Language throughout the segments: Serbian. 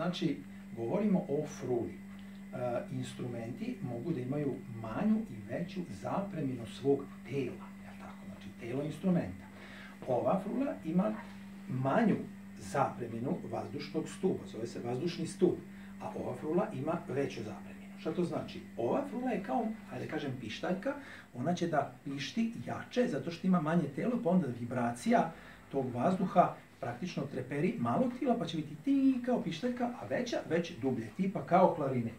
znači govorimo o fruli. E, instrumenti mogu da imaju manju i veću zapreminu svog tela, je tako? Znači, telo instrumenta. Ova frula ima manju zapreminu vazdušnog stuba, zove se vazdušni stub, a ova frula ima veću zapreminu. Šta to znači? Ova frula je kao, hajde da kažem, pištaljka, ona će da pišti jače zato što ima manje telo, pa onda vibracija tog vazduha praktično treperi malog tila, pa će biti ti kao pištaljka, a veća, već dublje, tipa kao klarinet.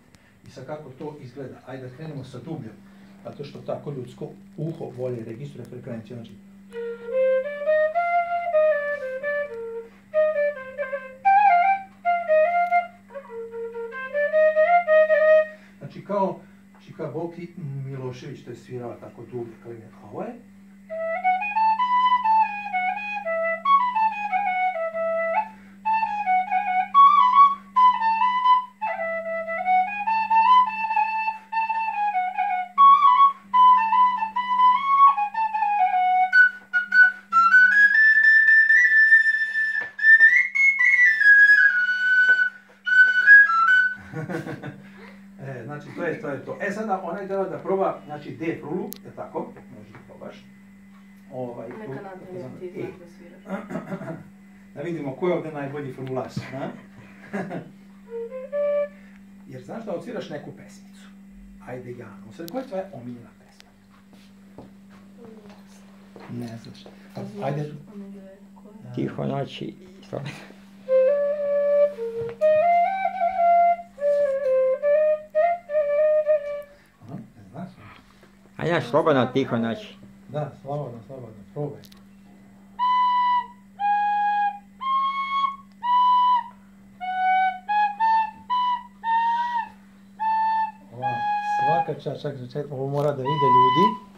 I sad kako to izgleda? Ajde da krenemo sa dubljom, zato što tako ljudsko uho bolje registruje frekvenciju. Znači, Znači kao Čika Boki Milošević, to je svirao tako dublje kline. A ovo je E, znači, to je, to je to. E, sada onaj treba da proba, znači, D frulu, je tako? Može da probaš. Ovaj, Neka frul- Natalija, ti E, znaš da sviraš. da vidimo ko je ovde najbolji frulaš, a? Jer znaš da odsviraš neku pesmicu. Ajde, Janu, sad koja je tvoja omiljena pesma? Ne znaš. A, Ajde, je? Tiho noći. To. A ja slobodno tiho noći. Da, slobodno, slobodno, probaj. Ova, svaka čast, ovo mora da vide ljudi.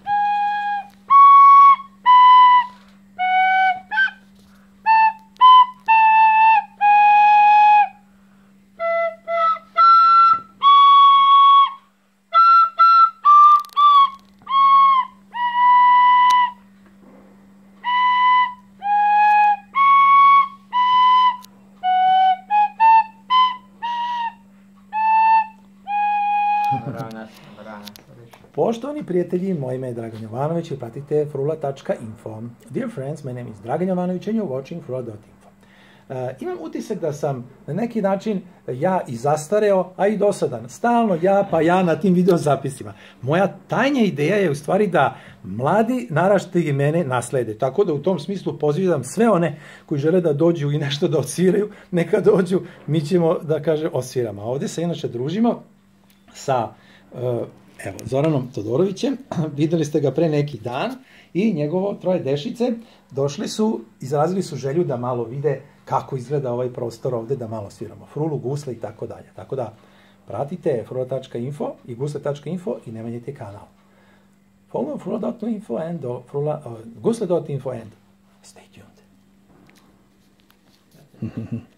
Poštovani prijatelji, moje ime je Dragan Jovanović i pratite frula.info. Dear friends, my name is Dragan Jovanović and you're watching frula.info. Uh, imam utisak da sam na neki način ja i zastareo, a i dosadan. Stalno ja pa ja na tim video zapisima. Moja tajnja ideja je u stvari da mladi naraštaji mene naslede. Tako da u tom smislu pozivam sve one koji žele da dođu i nešto da odsviraju, neka dođu, mi ćemo da kaže osviramo. A ovde se inače družimo sa uh, evo, Zoranom Todorovićem. Videli ste ga pre neki dan i njegovo troje dešice došli su, izrazili su želju da malo vide kako izgleda ovaj prostor ovde, da malo sviramo frulu, gusle i tako dalje. Tako da pratite frula.info i gusle.info i ne menjajte kanal. Follow frula.info and frula, uh, gusle.info and stay tuned.